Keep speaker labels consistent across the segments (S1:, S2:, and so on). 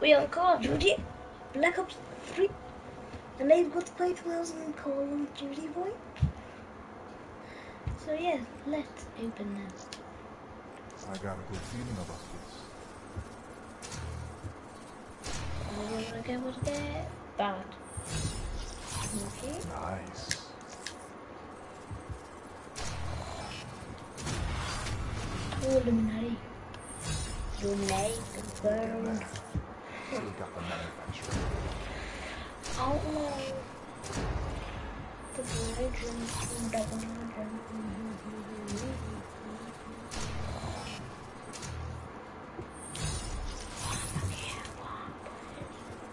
S1: We on Call of Duty, Black Ops 3, and they've got quite well on Call of Duty boy. So yeah, let's open them.
S2: I got a good feeling about this.
S1: Oh, what again? What again? Bad. Okay.
S2: Nice.
S1: Oh, Illuminati. Illuminati confirmed.
S2: Got the manufacturer.
S1: Oh no. The Virgin double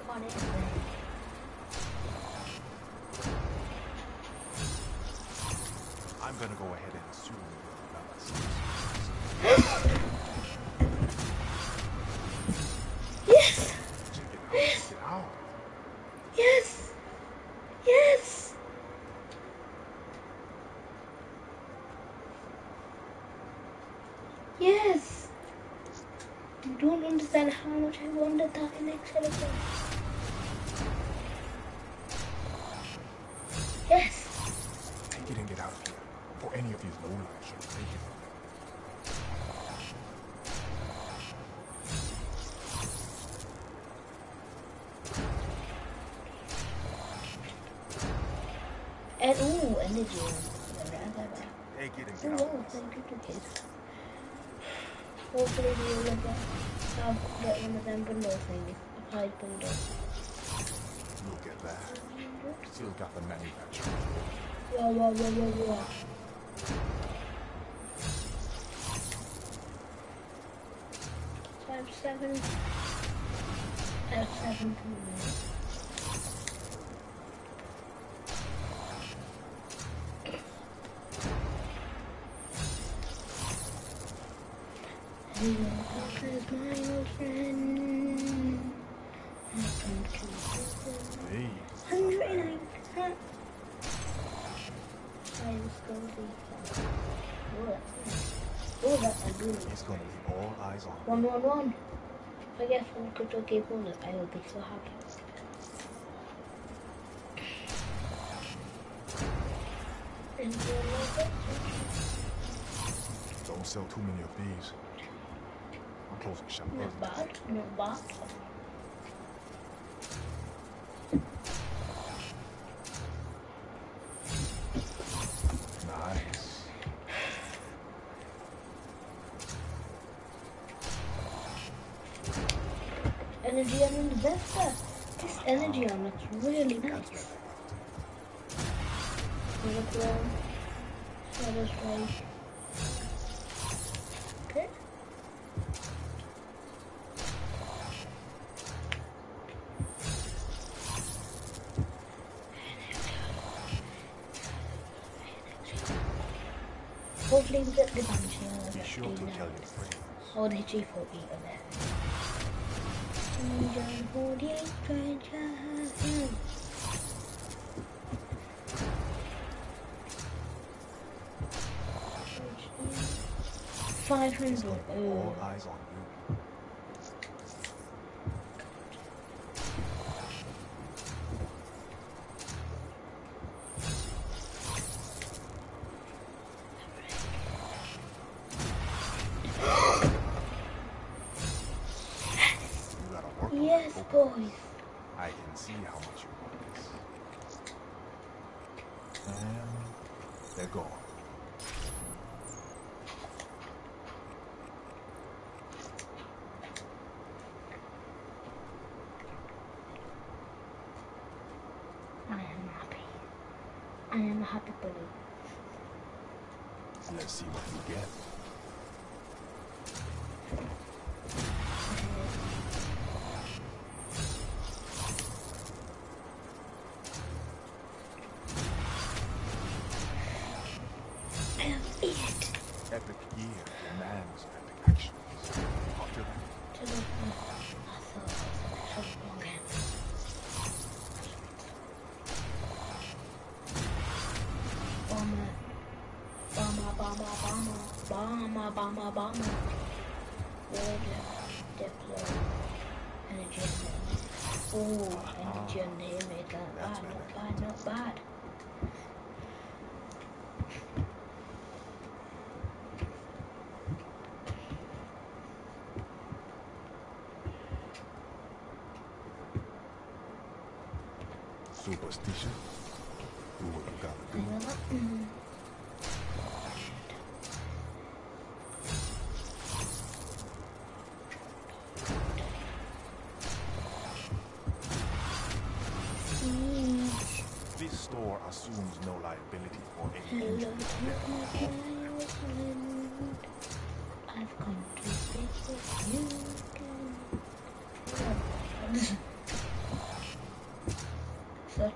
S1: Whatever.
S2: I'm gonna go ahead and assume you're Bella
S1: Yes!
S2: Check it out. Check it out.
S1: Yes! Yes! Yes! You don't understand how much I wanted that in Excel. Yes!
S2: Take it and get out of here. Before any of these lowlifes should take it from me.
S1: And ooh, energy.
S2: Take it and
S1: Oh,
S2: get out.
S1: wow, thank you to kids. Hopefully we will get, I'll get one of them bundle things. A pipe bundle.
S2: Look at that. Still got the manufacturer.
S1: Wow, wow, wow, wow, wow. Five, seven. F seven is my old friend. Welcome to
S2: Hey.
S1: 109. Huh? I was going to What?
S2: It's gonna be all eyes on
S1: one. One, one, one. If I get full crypto game bonus, I will be so happy. And one more
S2: Don't sell too many of these. I'm closing shop.
S1: Not bad, not bad. Energy on the. This energy on looks really nice. Holocron. Shadow Strike. Okay. Hopefully we get the Banshii on the
S2: Be sure to
S1: 15
S2: tell your friends.
S1: Or the G48 on there. G48 treasure. Five hundred.
S2: all eyes on you.
S1: Yes,
S2: oh.
S1: boys.
S2: I can see how much you want this. And they're gone.
S1: I am happy. I am a happy bunny.
S2: Let's see what you get.
S1: Bomber. Bomber, bomber, bomber. Word deploy. Energy. Oh, energy on the haymaker.
S2: That's ah,
S1: Bad, not bad, not bad.
S2: Superstition. Do what you gotta do.
S1: So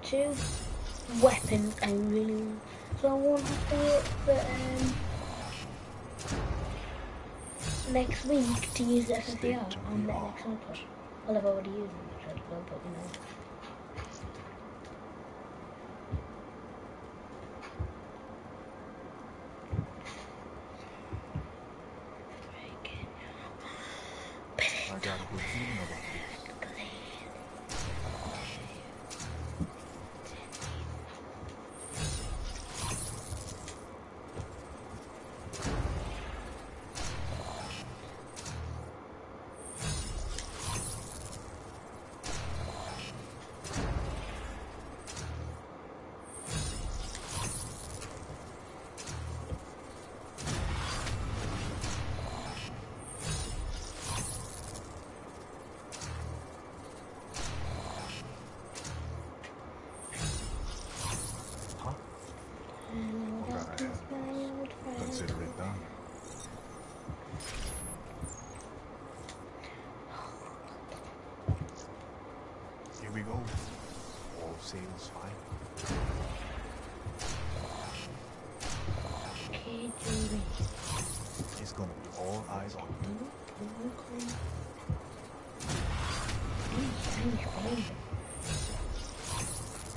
S1: two weapons I really. So I won't have to wait for um, next week to use the FFAR on the next output. Well, I've already used it, put you know.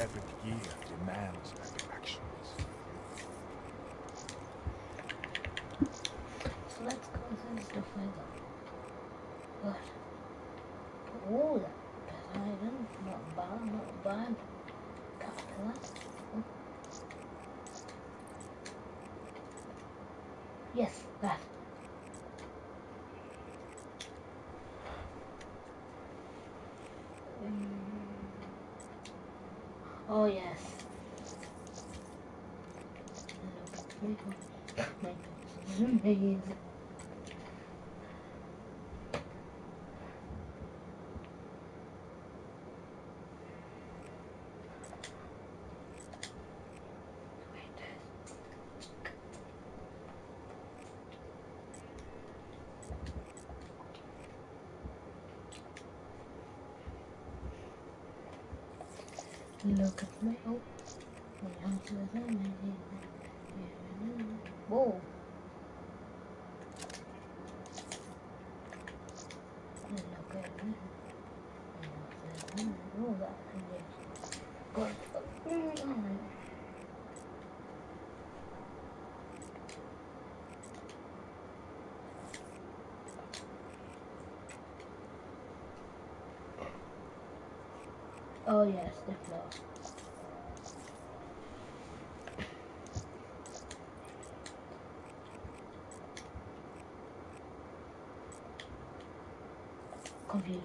S2: Epic year demands epic actions.
S1: So let's go stuff like that. What? Oh, that Poseidon. Not bad, not bad. Oh. Yes, that. Oh, yes. Look. This is amazing. Look at me. Oh. Whoa. Look at me. Oh, that is good. Mm, Oh yes, the floor. Confused.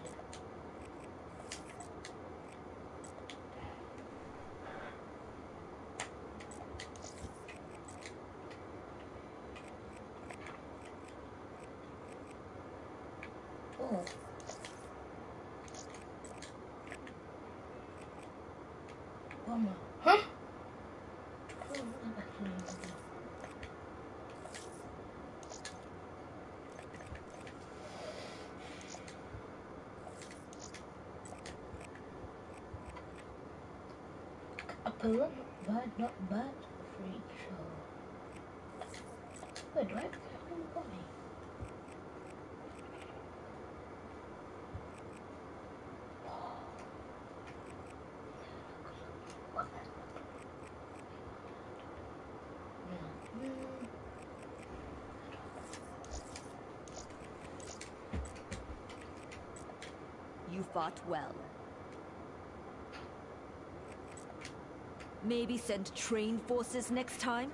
S1: Oh. One more. Huh? A not bad, not bad. Freak show. Wait, do I have to get body?
S3: fought well. Maybe send trained forces next time?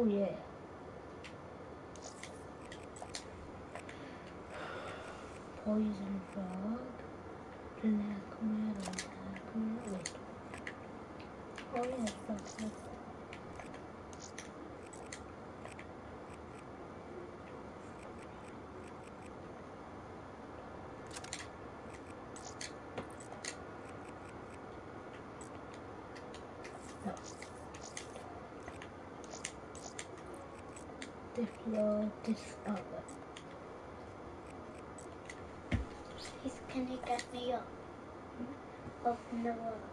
S1: Oh yeah. Poison frog. Black metal. Black metal. Oh yes, that's it. No. This this outlet.
S4: Please, can you get me up? Of no other.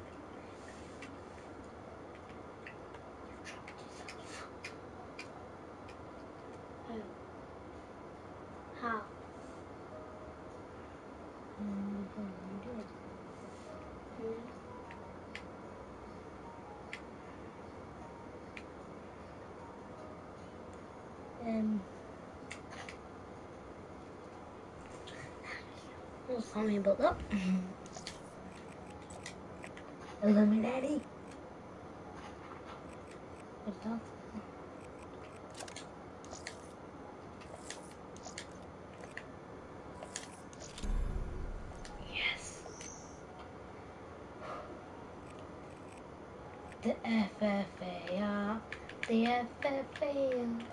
S4: Who? How?
S1: Mm, because you did.
S4: Hmm?
S1: Um. Well, sorry about that. Illuminati. What's that? Yes. The FFAR. The FFAR.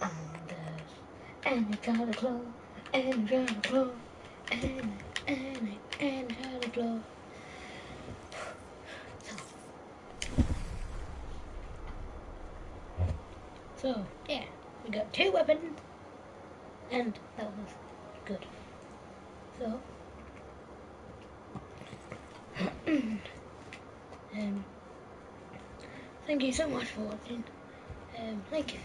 S1: Anders. And you got a claw. And you the claw. And, and, and got a claw. So, yeah, we got two weapons, and that was good. So, um, thank you so much for watching. Um, like,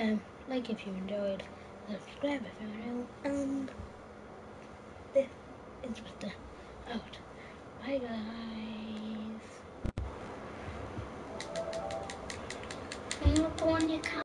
S1: um, like if you enjoyed, subscribe if you're new, and this is Mr. Out. Bye guys.